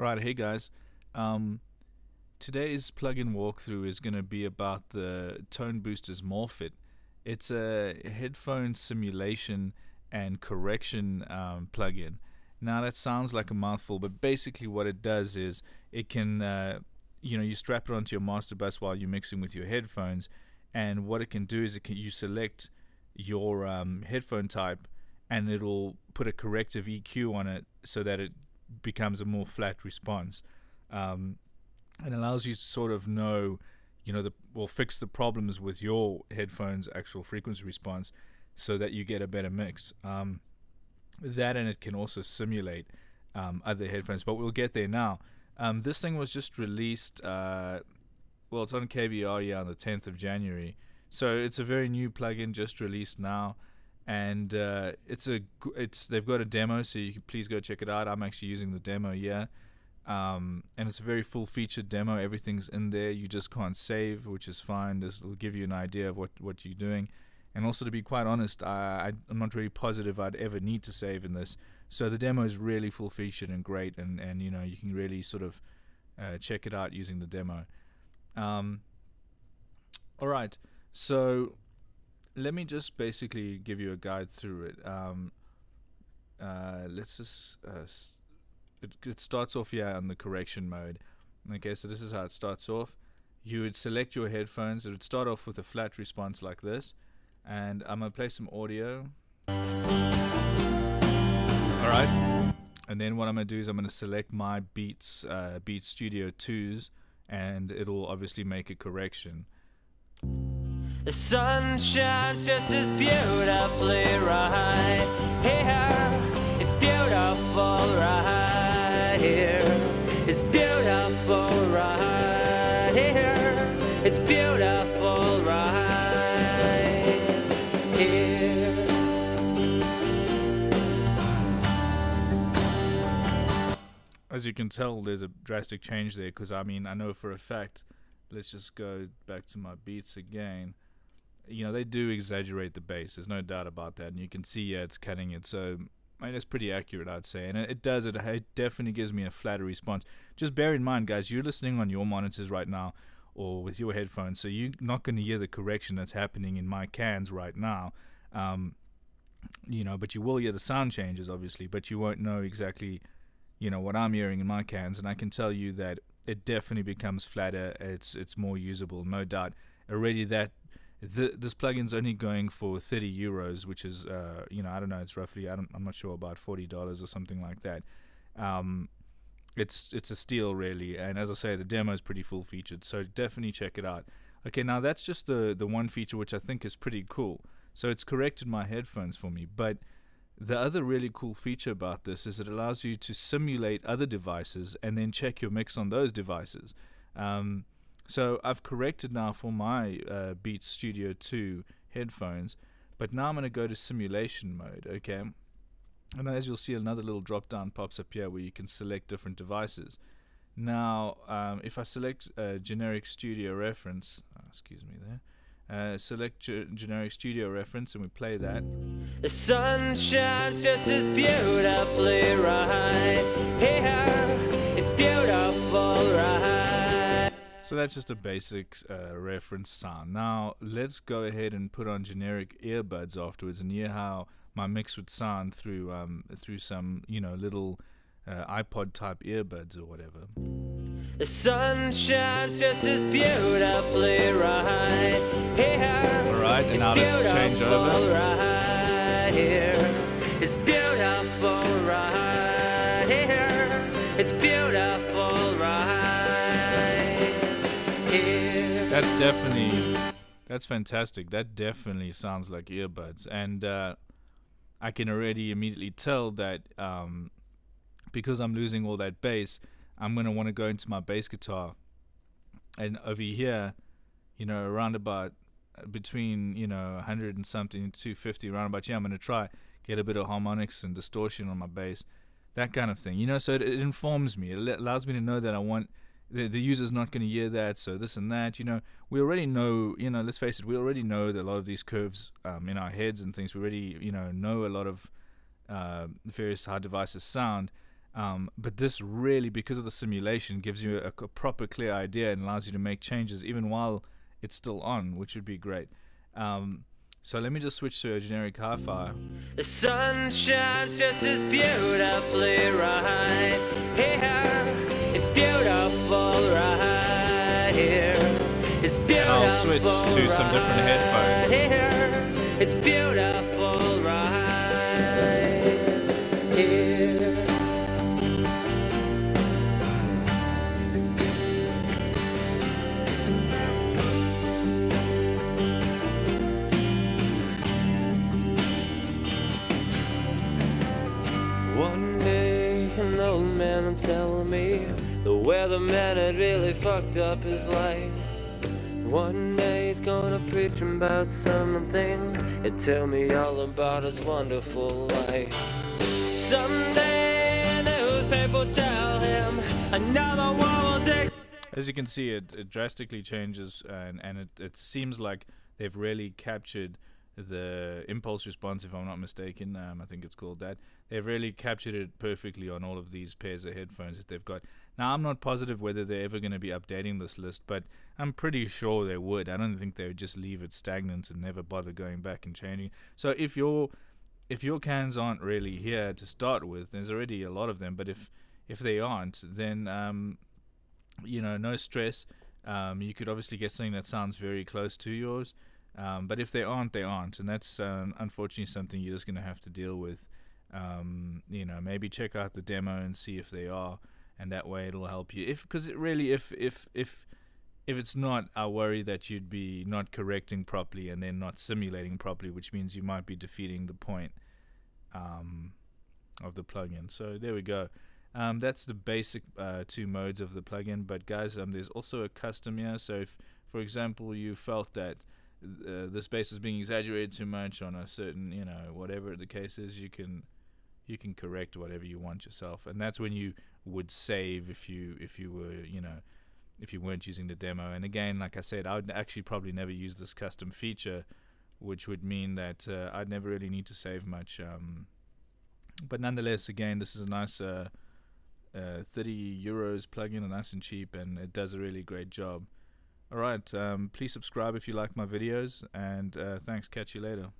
Right, hey guys. Um, today's plugin walkthrough is going to be about the Tone Boosters Morphit. It's a headphone simulation and correction um, plugin. Now that sounds like a mouthful, but basically what it does is it can, uh, you know, you strap it onto your master bus while you're mixing with your headphones, and what it can do is it can you select your um, headphone type, and it'll put a corrective EQ on it so that it becomes a more flat response um, and allows you to sort of know you know the will fix the problems with your headphones actual frequency response so that you get a better mix. Um, that and it can also simulate um, other headphones but we'll get there now. Um, this thing was just released uh, well it's on KVR yeah on the 10th of January. So it's a very new plugin just released now and uh, it's a it's they've got a demo, so you can please go check it out. I'm actually using the demo, yeah, um, and it's a very full featured demo. Everything's in there. You just can't save, which is fine. This will give you an idea of what what you're doing, and also to be quite honest, I, I'm not really positive I'd ever need to save in this. So the demo is really full featured and great, and and you know you can really sort of uh, check it out using the demo. Um, all right, so let me just basically give you a guide through it. Um, uh, let's just uh, it, it starts off here on the correction mode. Okay, so this is how it starts off. You would select your headphones. It would start off with a flat response like this, and I'm gonna play some audio. All right, and then what I'm gonna do is I'm gonna select my Beats uh, Beats Studio 2s, and it'll obviously make a correction. The sun shines just as beautifully right here. It's beautiful right here. It's beautiful right here. It's beautiful right here. As you can tell, there's a drastic change there because I mean, I know for a fact. Let's just go back to my beats again you know they do exaggerate the bass. There's no doubt about that, and you can see yeah it's cutting it. So I mean, it's pretty accurate, I'd say, and it, it does it. It definitely gives me a flatter response. Just bear in mind, guys, you're listening on your monitors right now or with your headphones, so you're not going to hear the correction that's happening in my cans right now. Um, you know, but you will hear the sound changes, obviously, but you won't know exactly, you know, what I'm hearing in my cans, and I can tell you that it definitely becomes flatter. It's it's more usable, no doubt. Already that the, this plugin's only going for 30 euros, which is, uh, you know, I don't know, it's roughly, I I'm not sure about 40 dollars or something like that. Um, it's it's a steal really, and as I say, the demo is pretty full featured, so definitely check it out. Okay, now that's just the the one feature which I think is pretty cool. So it's corrected my headphones for me, but the other really cool feature about this is it allows you to simulate other devices and then check your mix on those devices. Um, so I've corrected now for my uh, Beats Studio 2 headphones, but now I'm going to go to simulation mode, okay? And as you'll see, another little drop down pops up here where you can select different devices. Now, um, if I select a generic studio reference, oh, excuse me there, uh, select generic studio reference and we play that. The sun shines just as beautifully right here. It's beautiful right so that's just a basic uh, reference sound. Now let's go ahead and put on generic earbuds afterwards and hear how my mix would sound through um, through some you know little uh, iPod type earbuds or whatever. The sun shines just as beautifully right here. All right, and it's now let's change over. Right here. It's beautiful right here. It's beautiful that's definitely that's fantastic. That definitely sounds like earbuds, and uh, I can already immediately tell that um, because I'm losing all that bass, I'm gonna want to go into my bass guitar, and over here, you know, around about between you know 100 and something, 250, around about yeah, I'm gonna try get a bit of harmonics and distortion on my bass, that kind of thing. You know, so it, it informs me. It allows me to know that I want the, the user's not going to hear that, so this and that. You know, we already know. You know, let's face it, we already know that a lot of these curves um, in our heads and things. We already, you know, know a lot of uh, various hard devices sound. Um, but this really, because of the simulation, gives you a, a, proper, clear idea and allows you to make changes even while it's still on, which would be great. Um, so let me just switch to a generic hi-fi. The sun shines just as beautifully right here. Switch to some different headphones. Here. It's beautiful right here. One day, an old man will tell me the weatherman had really fucked up his life. One day he's gonna preach about something and tell me all about his wonderful life. Someday, newspaper tell him another war will take. As you can see, it, it drastically changes, and and it, it seems like they've really captured the impulse response, if I'm not mistaken. Um, I think it's called that. They've really captured it perfectly on all of these pairs of headphones that they've got. Now, I'm not positive whether they're ever going to be updating this list, but I'm pretty sure they would. I don't think they would just leave it stagnant and never bother going back and changing. So if your if your cans aren't really here to start with, there's already a lot of them. But if if they aren't, then um, you know, no stress. Um, you could obviously get something that sounds very close to yours. Um, but if they aren't, they aren't, and that's uh, unfortunately something you're just going to have to deal with. Um, you know, maybe check out the demo and see if they are, and that way it'll help you. If because it really, if if if if it's not, I worry that you'd be not correcting properly and then not simulating properly, which means you might be defeating the point um, of the plugin. So there we go. Um, that's the basic uh, two modes of the plugin. But guys, um, there's also a custom here. So if, for example, you felt that uh, the space is being exaggerated too much on a certain, you know, whatever the case is, you can you can correct whatever you want yourself, and that's when you would save if you if you were, you know, if you weren't using the demo. And again, like I said, I would actually probably never use this custom feature, which would mean that uh, I'd never really need to save much. Um, but nonetheless, again, this is a nice uh, uh, 30 euros plugin, nice and cheap, and it does a really great job. Alright, um, please subscribe if you like my videos, and uh, thanks. Catch you later.